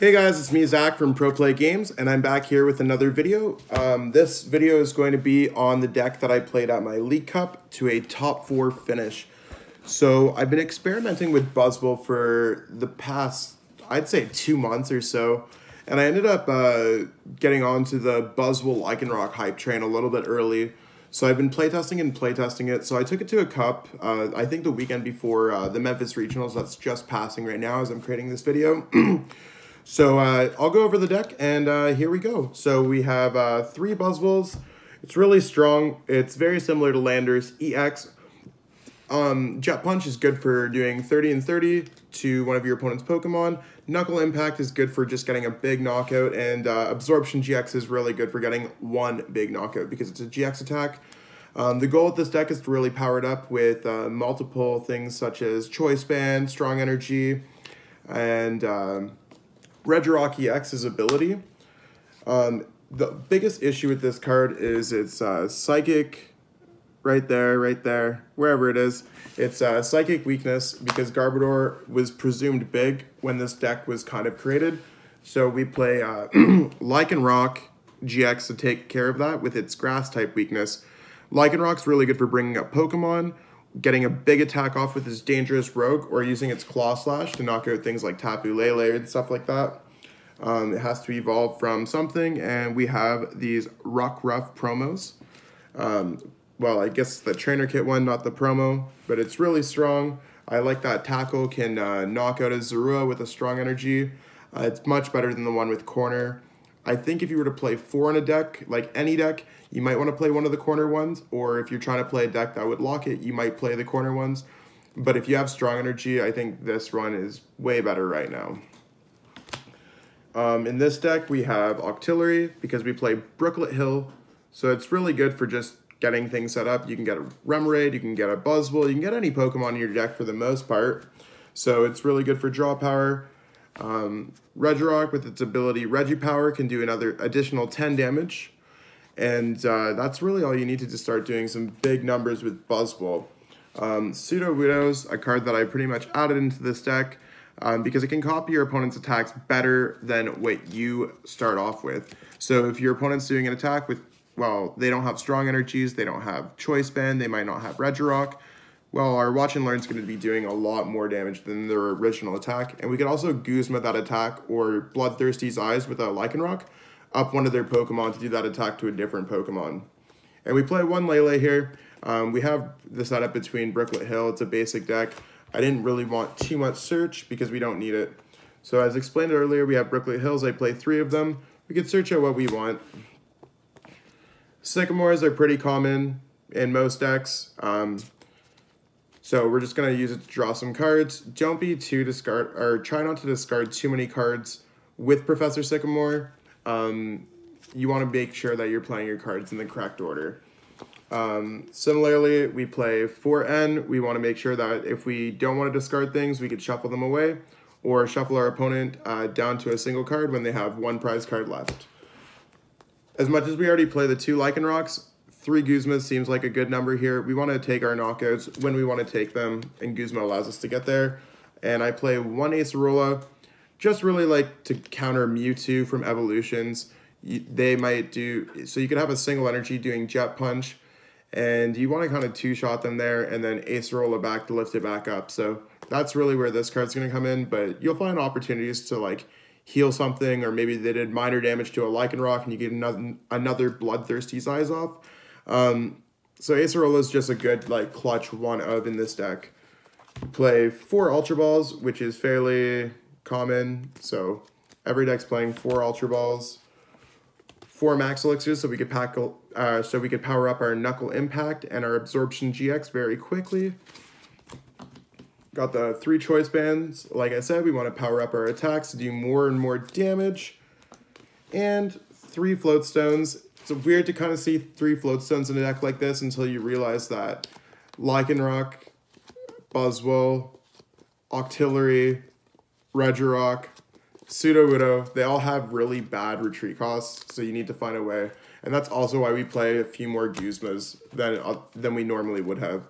Hey guys, it's me Zach from Pro Play Games, and I'm back here with another video. Um, this video is going to be on the deck that I played at my League Cup to a top four finish. So I've been experimenting with Buzzwole for the past, I'd say two months or so, and I ended up uh, getting onto the Buzzwole Lycanroc hype train a little bit early. So I've been playtesting and playtesting it. So I took it to a cup, uh, I think the weekend before uh, the Memphis Regionals that's just passing right now as I'm creating this video. So uh, I'll go over the deck, and uh, here we go. So we have uh, three Buzzwoles. It's really strong. It's very similar to Landorus. EX. Um, Jet Punch is good for doing 30 and 30 to one of your opponent's Pokemon. Knuckle Impact is good for just getting a big knockout, and uh, Absorption GX is really good for getting one big knockout because it's a GX attack. Um, the goal of this deck is to really power it up with uh, multiple things such as Choice Band, Strong Energy, and... Um, Regirock EX's ability. Um, the biggest issue with this card is its uh, psychic, right there, right there, wherever it is. It's uh, psychic weakness because Garbodor was presumed big when this deck was kind of created. So we play uh, Lycanroc GX to take care of that with its grass type weakness. Lycanroc's really good for bringing up Pokemon, getting a big attack off with his dangerous rogue or using its claw slash to knock out things like Tapu Lele and stuff like that. Um, it has to evolve from something, and we have these Rockruff promos. Um, well, I guess the trainer kit one, not the promo, but it's really strong. I like that tackle can uh, knock out a Zorua with a strong energy. Uh, it's much better than the one with corner. I think if you were to play four in a deck, like any deck, you might want to play one of the corner ones, or if you're trying to play a deck that would lock it, you might play the corner ones. But if you have strong energy, I think this run is way better right now. Um, in this deck, we have Octillery because we play Brooklet Hill, so it's really good for just getting things set up. You can get a Remoraid, you can get a Buzzwole, you can get any Pokemon in your deck for the most part. So it's really good for draw power. Um, Regirock with its ability Regipower can do another additional 10 damage. And uh, that's really all you need to start doing some big numbers with Buzzwole. Um, Sudowoodo's a card that I pretty much added into this deck um, because it can copy your opponent's attacks better than what you start off with. So if your opponent's doing an attack with, well, they don't have strong energies, they don't have choice band, they might not have Regirock, well, our watch and learn is going to be doing a lot more damage than their original attack. And we can also Guzma that attack or Bloodthirsty's Eyes with a Lycanroc up one of their Pokemon to do that attack to a different Pokemon. And we play one Lele here. Um, we have the setup between Brooklet Hill. It's a basic deck. I didn't really want too much search because we don't need it. So as explained earlier, we have Brooklet Hills. I play three of them. We can search out what we want. Sycamores are pretty common in most decks. Um, so we're just to use it to draw some cards. Don't be too discard, or try not to discard too many cards with Professor Sycamore. Um, you want to make sure that you're playing your cards in the correct order. Um, similarly, we play 4N. We want to make sure that if we don't want to discard things, we could shuffle them away or shuffle our opponent uh, down to a single card when they have one prize card left. As much as we already play the two Lycanrocs, three Guzmas seems like a good number here. We want to take our knockouts when we want to take them, and Guzma allows us to get there. And I play one Acerola, just really like to counter Mewtwo from Evolutions. They might do, so you could have a single energy doing Jet Punch, and you want to kind of two-shot them there, and then Acerola back to lift it back up. So that's really where this card's going to come in, but you'll find opportunities to like heal something, or maybe they did minor damage to a Lycanroc and you get another, another Bloodthirsty's Eyes off. Um, so Acerola is just a good like clutch one of in this deck. Play four Ultra Balls, which is fairly common. So every deck's playing four Ultra Balls, four Max Elixirs, so we could pack, uh, so we could power up our Knuckle Impact and our Absorption GX very quickly. Got the three choice bands. Like I said, we want to power up our attacks to do more and more damage. And three float stones. It's weird to kind of see three float stones in a deck like this until you realize that Lycanroc, Buzzwole, Octillery, Regirock, Sudowoodo, they all have really bad retreat costs, so you need to find a way. And that's also why we play a few more Guzmas than, uh, than we normally would have.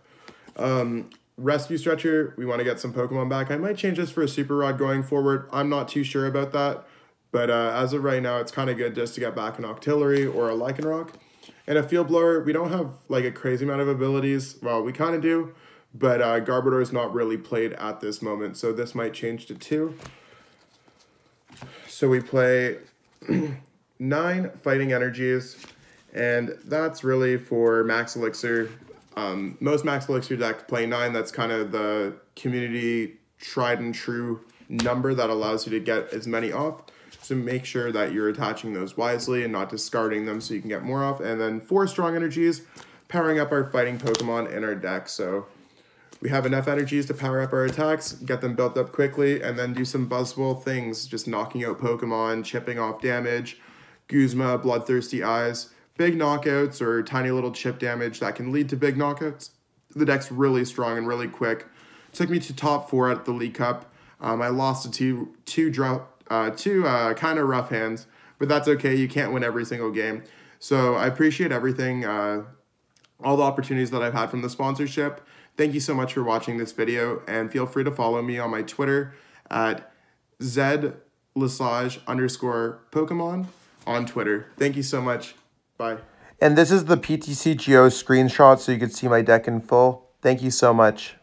Um, Rescue Stretcher, we want to get some Pokemon back. I might change this for a Super Rod going forward. I'm not too sure about that. But uh, as of right now, it's kind of good just to get back an Octillery or a Lycanroc. And a Field Blower, we don't have like a crazy amount of abilities. Well, we kind of do, but uh, Garbodor is not really played at this moment, so this might change to two. So we play nine Fighting Energies, and that's really for Max Elixir. Um, most Max Elixir decks play nine. That's kind of the community tried and true number that allows you to get as many off. So make sure that you're attaching those wisely and not discarding them so you can get more off. And then four strong energies, powering up our fighting Pokemon in our deck. So we have enough energies to power up our attacks, get them built up quickly, and then do some buzzable things, just knocking out Pokemon, chipping off damage, Guzma, Bloodthirsty Eyes, big knockouts or tiny little chip damage that can lead to big knockouts. The deck's really strong and really quick. Took me to top four at the League Cup. Um, I lost to two, two, drop, uh, two uh, kind of rough hands, but that's okay. You can't win every single game. So I appreciate everything, uh, all the opportunities that I've had from the sponsorship. Thank you so much for watching this video, and feel free to follow me on my Twitter at zlesage underscore Pokemon on Twitter. Thank you so much. Bye. And this is the PTCGO screenshot so you can see my deck in full. Thank you so much.